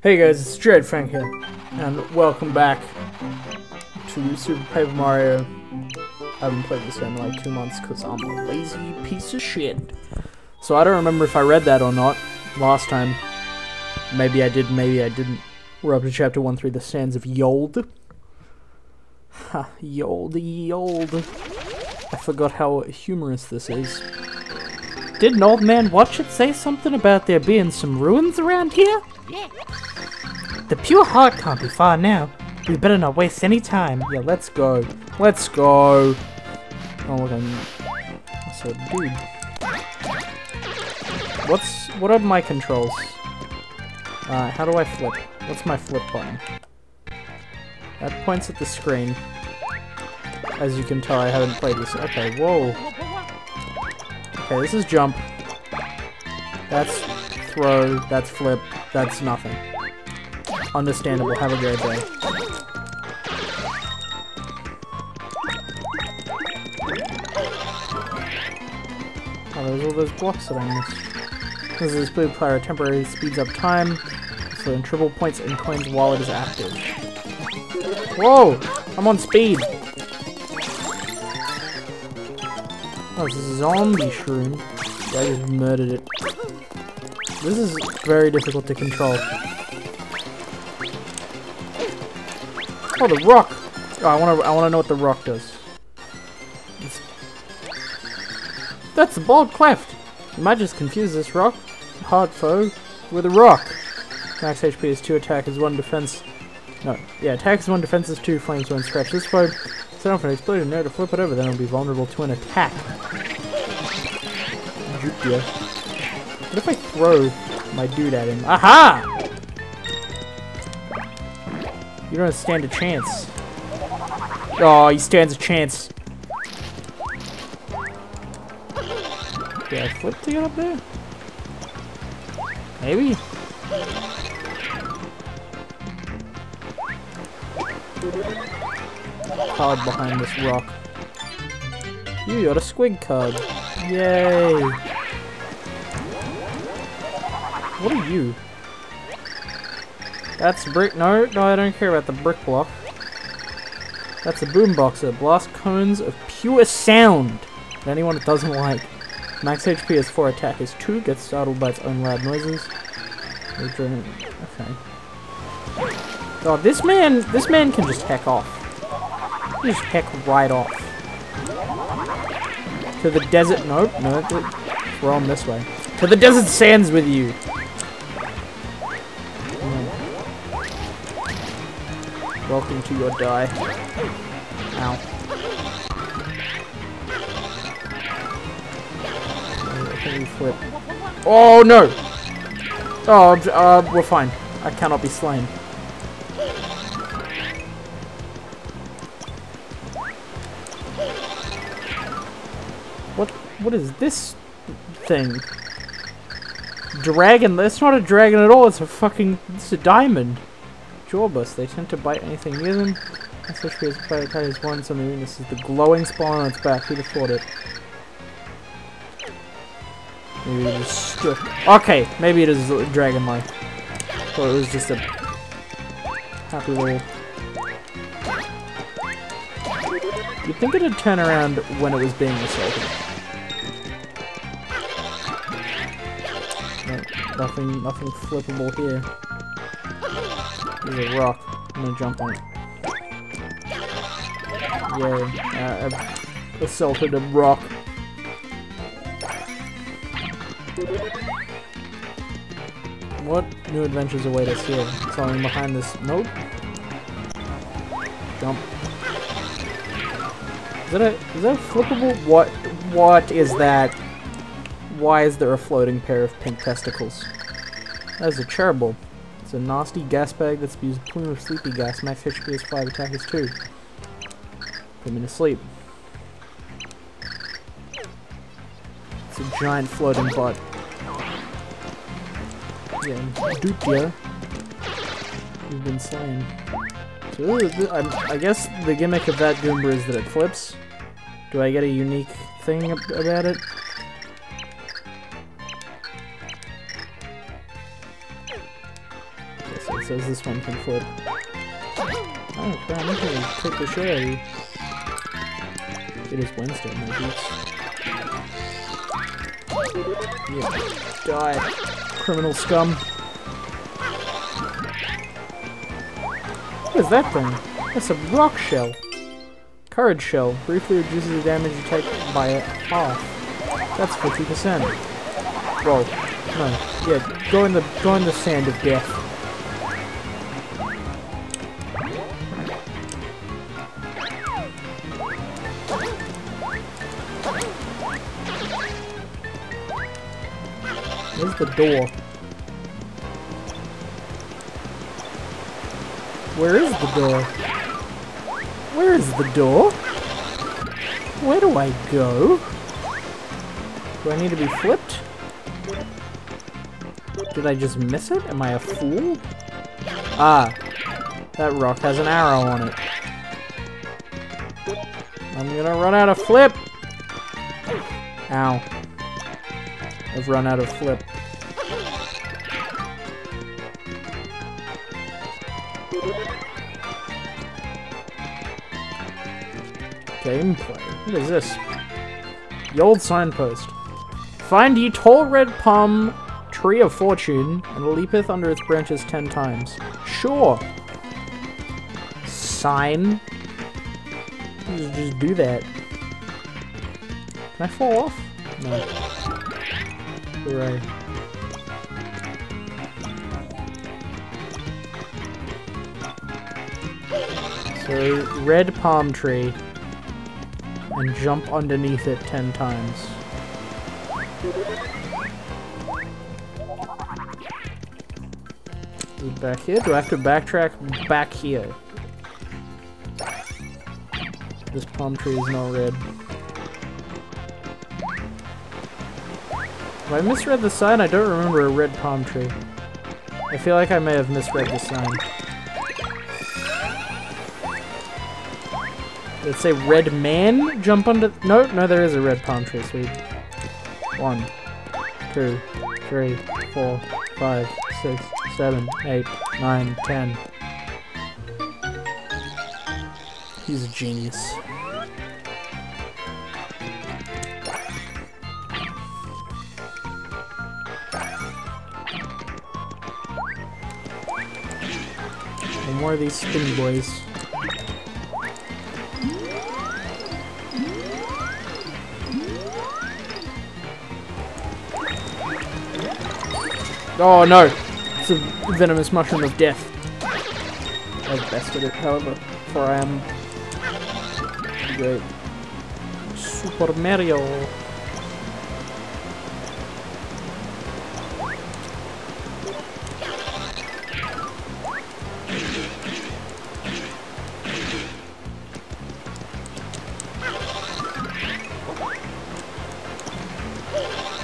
Hey guys, it's Dread Frank here, and welcome back to Super Paper Mario. I haven't played this game in like two months because I'm a lazy piece of shit. So I don't remember if I read that or not last time. Maybe I did, maybe I didn't. We're up to chapter 1 3, the sands of Yold. Ha, Yold, Yold. I forgot how humorous this is. Did an old man watch it say something about there being some ruins around here? The pure heart can't be far now. We better not waste any time. Yeah, let's go. Let's go. Oh, look, I'm... So, dude. What's... What are my controls? Uh, how do I flip? What's my flip button? That points at the screen. As you can tell, I haven't played this. Okay, whoa. Okay, this is jump. That's throw. That's flip. That's nothing. Understandable. Have a great day. Oh, there's all those blocks that I missed. This is blue player temporarily speeds up time, so in triple points and coins while it is active. Whoa! I'm on speed! Oh, this is zombie shroom. I just murdered it. This is very difficult to control. Oh, the rock! Oh, I wanna, I wanna know what the rock does. It's... That's a bald cleft! You might just confuse this rock, hard foe, with a rock. Max HP is 2, attack is 1, defense... No, yeah, attack is 1, defense is 2, flames 1, scratch. This foe, set off an explosion there to flip it over, then it'll be vulnerable to an attack. Ya. What if I throw my dude at him? Aha! You don't stand a chance. Oh, he stands a chance. Did I flip to get up there? Maybe? Card behind this rock. You got a squig card. Yay! What are you? That's brick. No, no, I don't care about the brick block. That's a boomboxer. Blast cones of pure sound. For anyone that doesn't like. Max HP is 4, attack is 2, gets startled by its own loud noises. Okay. Oh, this man, this man can just heck off. He just heck right off. To the desert, nope, no, we're on this way. To the desert sands with you. Welcome to your die. Ow. Can we flip? Oh no! Oh, uh, we're fine. I cannot be slain. What? What is this thing? Dragon? That's not a dragon at all. It's a fucking. It's a diamond. Jawbus. They tend to bite anything near them. Especially as player carries one, some this is the glowing spawn on its back. Who'd have thought it? Maybe it is Okay, maybe it is dragon like. Or it was just a happy little. You'd think it'd turn around when it was being assaulted. No, nothing, nothing flippable here. A rock. I'm gonna jump on it. Yay. Uh, I've assaulted a rock. What new adventures await us here? Something behind this note? Jump. Is that a is that a flippable? What what is that? Why is there a floating pair of pink testicles? That is a Cherbil. It's a nasty gas bag that spews a plume of sleepy gas. Max HP is 5, attack is 2. Put me to sleep. It's a giant floating butt. Yeah, Dupia. You've been slain. So uh, I, I guess the gimmick of that Goomba is that it flips. Do I get a unique thing about it? Says this one can flip. Oh crap, I'm gonna take the shit. It is Wednesday, my dudes. Yeah, die, criminal scum. What is that thing? That's a rock shell. Courage shell. Briefly reduces the damage you take by half. That's 50%. Whoa. No. Yeah, go in the go in the sand of death. The door? Where is the door? Where is the door? Where do I go? Do I need to be flipped? Did I just miss it? Am I a fool? Ah, that rock has an arrow on it. I'm gonna run out of flip! Ow. I've run out of flip. Gameplay. What is this? The old signpost. Find ye tall red palm tree of fortune and leapeth under its branches ten times. Sure. Sign. Just, just do that. Can I fall off? No. Hooray. So, red palm tree. And jump underneath it ten times. Back here? Do I have to backtrack back here? This palm tree is not red. Have I misread the sign? I don't remember a red palm tree. I feel like I may have misread the sign. It say red man jump under? No, no, there is a red palm tree. Sweet. One, two, three, four, five, six, seven, eight, nine, ten. He's a genius. One more of these spinny boys. Oh no! It's a venomous mushroom of death. I've bested it, however, for I am great. Super Mario.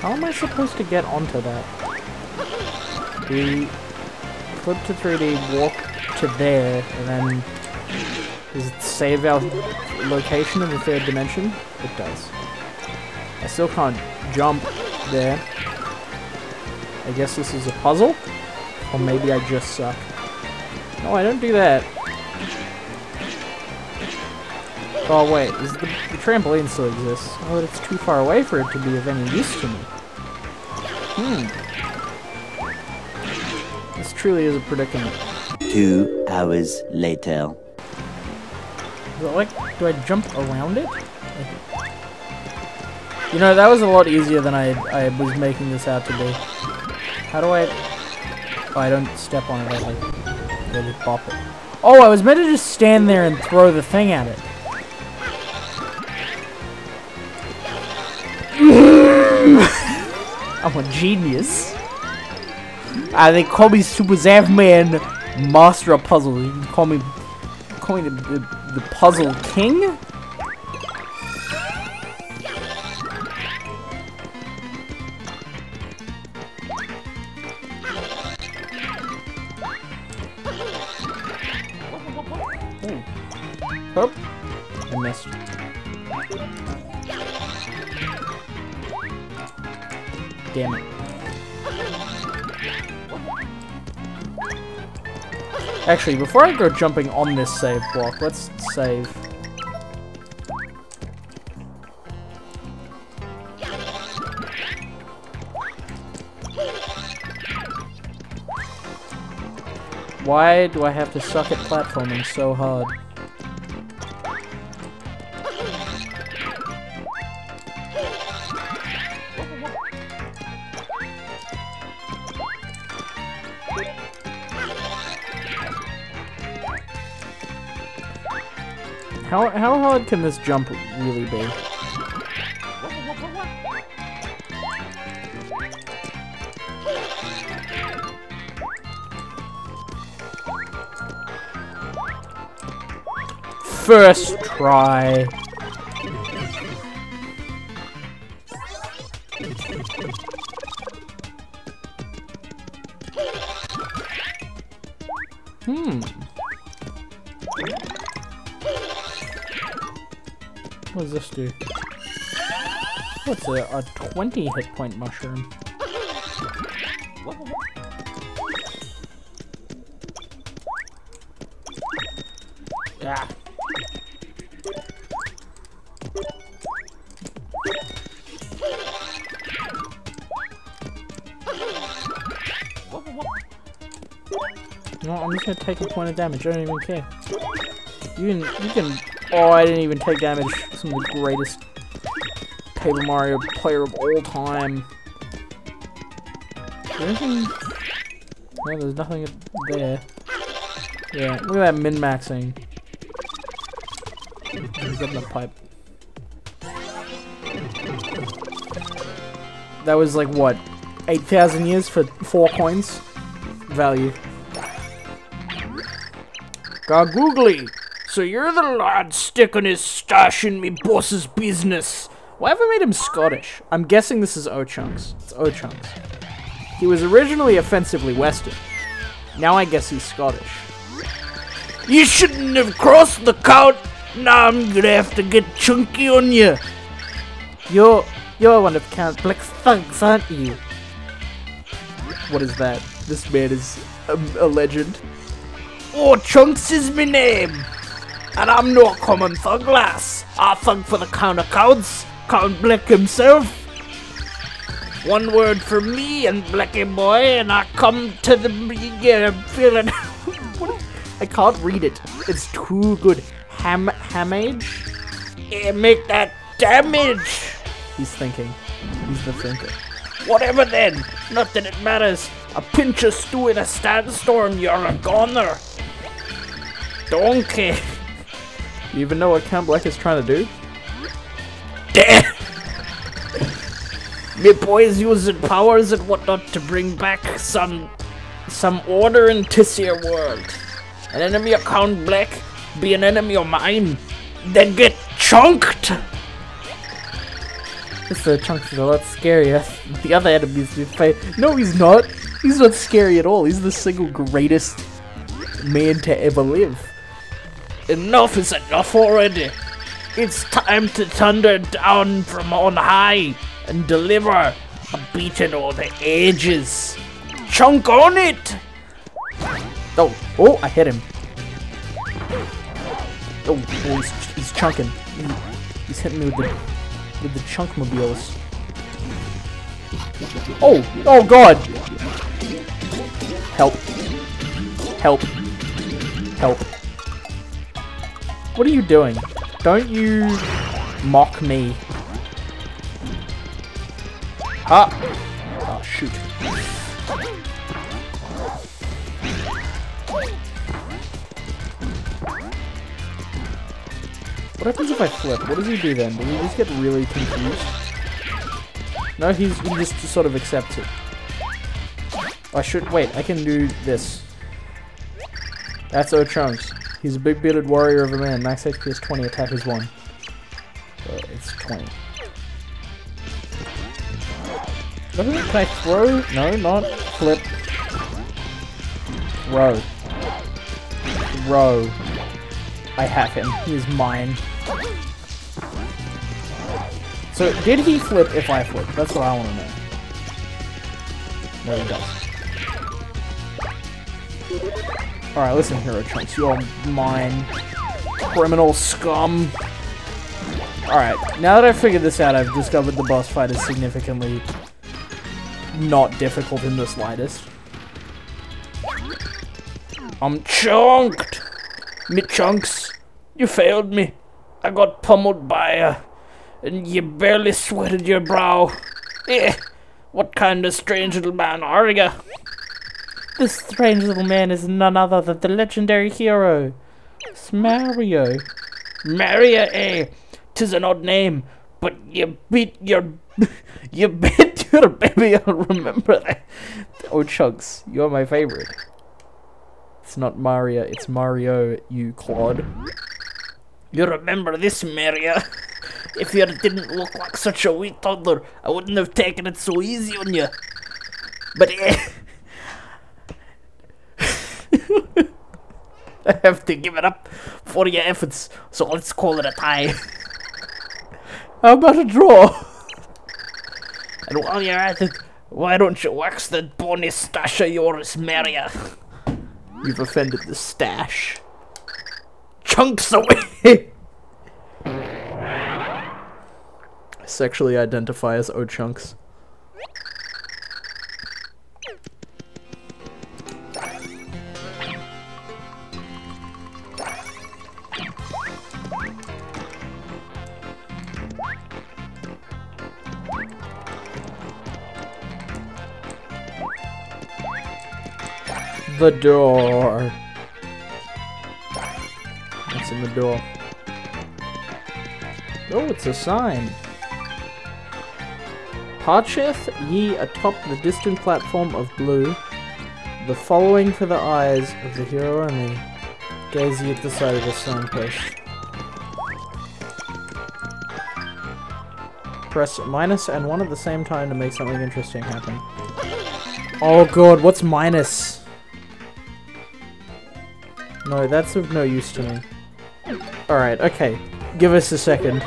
How am I supposed to get onto that? We flip to 3D, walk to there, and then does it save our location in the third dimension? It does. I still can't jump there. I guess this is a puzzle? Or maybe I just suck. No, I don't do that. Oh wait, is the, the trampoline still exists. Oh, it's too far away for it to be of any use to me. Hmm. Truly is a predicament. Two hours later. Is it like, do I jump around it? You know, that was a lot easier than I, I was making this out to be. How do I... Oh, I don't step on it, I like... I just bop it. Oh, I was meant to just stand there and throw the thing at it. I'm a genius. Uh, they call me Super Xav Man, Master of Puzzles. You can call me, call me the, the, the Puzzle King. Actually, before I go jumping on this save block, let's save. Why do I have to suck at platforming so hard? How can this jump really be? First try. Hmm. Does this do? What's a, a 20 hit point mushroom? Ah. No, I'm just gonna take a point of damage. I don't even care. You can, you can. Oh, I didn't even take damage. Some of the greatest Paper Mario player of all time. No, there's nothing there. Yeah, look at that min-maxing. He's up the pipe. That was like what, 8,000 years for four coins? Value. Gargoogly! So you're the lad sticking his stash in me boss's business. Why have I made him Scottish? I'm guessing this is O'Chunks. It's O'Chunks. He was originally offensively Western. Now I guess he's Scottish. You shouldn't have crossed the count. Now I'm gonna have to get chunky on you. You're you're one of Count Bleck's thugs, aren't you? What is that? This man is a, a legend. Oh, Chunks is my name. And I'm no common thug, lass. I thug for the Count of Counts, Count Bleck himself. One word from me and Blacky boy, and I come to the. Yeah, feeling. I can't read it. It's too good. Ham hamage? Yeah, make that damage! He's thinking. He's the thinker. Whatever then! Not that it matters. A pinch of stew in a sandstorm, you're a goner! Donkey! You even know what Count Bleck is trying to do? Damn! Me boys using powers and whatnot to bring back some some order into your world. An enemy of Count Bleck be an enemy of mine, then get chunked! This uh, Chunks is a lot scarier. The other enemies we fight. No, he's not! He's not scary at all. He's the single greatest man to ever live. Enough is enough already. It's time to thunder down from on high and deliver a beating all the ages. Chunk on it! Oh, oh, I hit him. Oh, oh he's, he's chunking. He's hitting me with the with the chunk mobiles. Oh, oh god! Help. Help. Help. What are you doing? Don't you mock me. Ah! Oh, shoot. What happens if I flip? What does he do then? Does he just get really confused? No, he's, he just sort of accepts it. I should- wait, I can do this. That's O'Chunks. He's a big bearded warrior of a man. Max HP is 20, attack is 1. So it's 20. Doesn't Can I throw? No, not flip. Throw. Throw. I have him. He is mine. So, did he flip if I flip? That's what I want to know. No, he does. Alright, listen, Hero Chunks, you're mine. Criminal scum. Alright, now that I've figured this out, I've discovered the boss fight is significantly not difficult in the slightest. I'm chunked! Me chunks, you failed me. I got pummeled by you, and you barely sweated your brow. Eh, what kind of strange little man are you? This strange little man is none other than the legendary hero. Mario. Mario, eh? Tis an odd name, but you beat your... you beat your baby, I'll remember that. Oh, Chunks, you're my favorite. It's not Mario, it's Mario, you clod. You remember this, Mario? if you didn't look like such a wee toddler, I wouldn't have taken it so easy on you. But eh... I have to give it up for your efforts, so let's call it a tie. How about a draw? and while you're at it, why don't you wax that bony stash of yours, Maria? You've offended the stash. Chunks away! Sexually identify as O'Chunks. The door. What's in the door? Oh, it's a sign. Parcheth ye atop the distant platform of blue, the following for the eyes of the hero only. Gaze ye at the side of the signpost. Press minus and one at the same time to make something interesting happen. Oh god, what's minus? No, that's of no use to me. Alright, okay. Give us a second.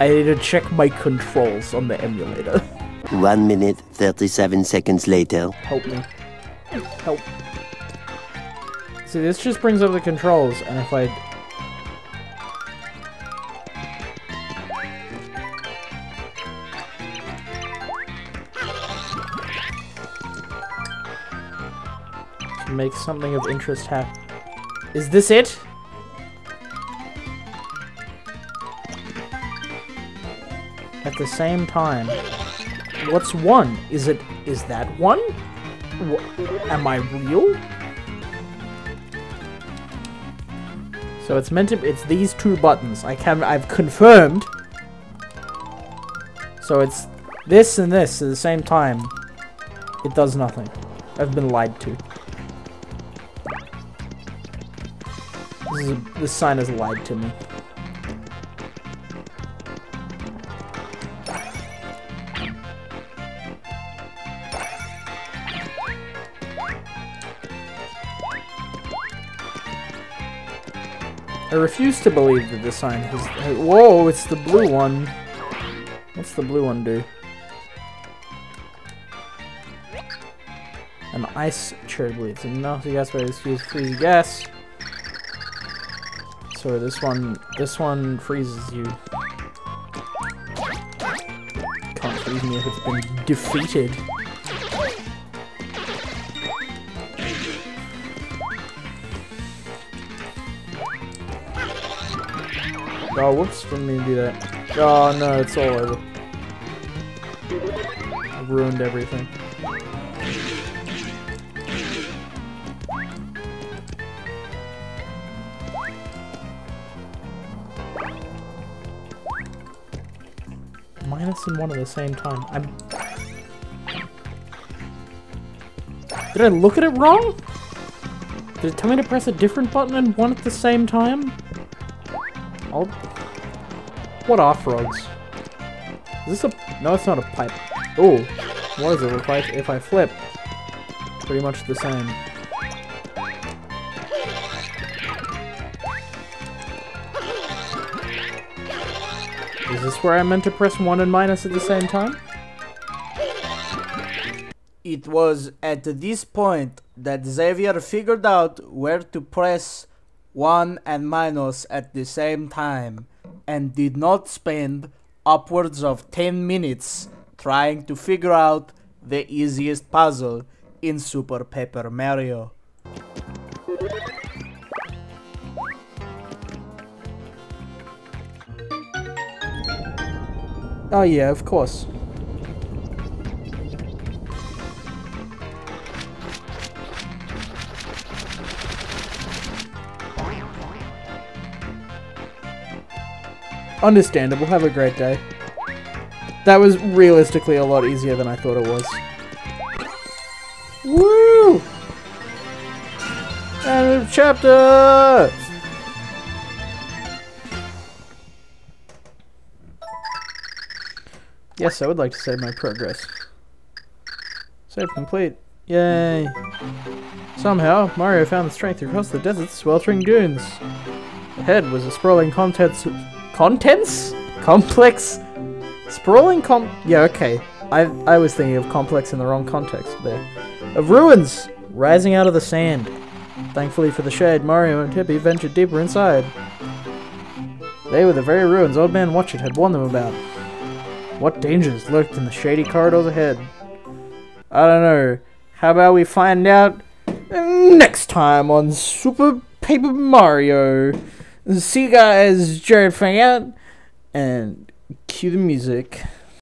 I need to check my controls on the emulator. One minute, 37 seconds later. Help me. Help. See, this just brings up the controls, and if I... make something of interest happen. Is this it? At the same time. What's one? Is it, is that one? am I real? So it's meant to, it's these two buttons. I can, I've confirmed. So it's this and this at the same time. It does nothing. I've been lied to. This, is, this sign has lied to me. I refuse to believe that this sign has... Whoa, it's the blue one. What's the blue one do? An ice cherry bleeds. Enough gas by this use freeze gas. So this one, this one freezes you. Can't freeze me if it's been defeated. Oh, whoops, didn't mean to do that. Oh no, it's all over. I ruined everything. Minus and one at the same time. I'm... Did I look at it wrong? Did it tell me to press a different button and one at the same time? I'll... What are frogs? Is this a... No, it's not a pipe. Oh, what is it if I, if I flip? Pretty much the same. Is this where I meant to press 1 and minus at the same time? It was at this point that Xavier figured out where to press 1 and minus at the same time and did not spend upwards of 10 minutes trying to figure out the easiest puzzle in Super Paper Mario. Oh yeah, of course. Understandable. Have a great day. That was realistically a lot easier than I thought it was. Woo! End of chapter! Yes, I would like to save my progress. Save complete. Yay! Somehow, Mario found the strength to cross the desert's sweltering dunes. Ahead was a sprawling contents... Contents? Complex? Sprawling com... Yeah, okay. I, I was thinking of complex in the wrong context there. Of ruins! Rising out of the sand. Thankfully for the shade, Mario and Tippi ventured deeper inside. They were the very ruins Old Man Watchitt had warned them about. What dangers lurked in the shady corridors ahead? I don't know. How about we find out next time on Super Paper Mario? See you guys, Jared Fangout, and cue the music.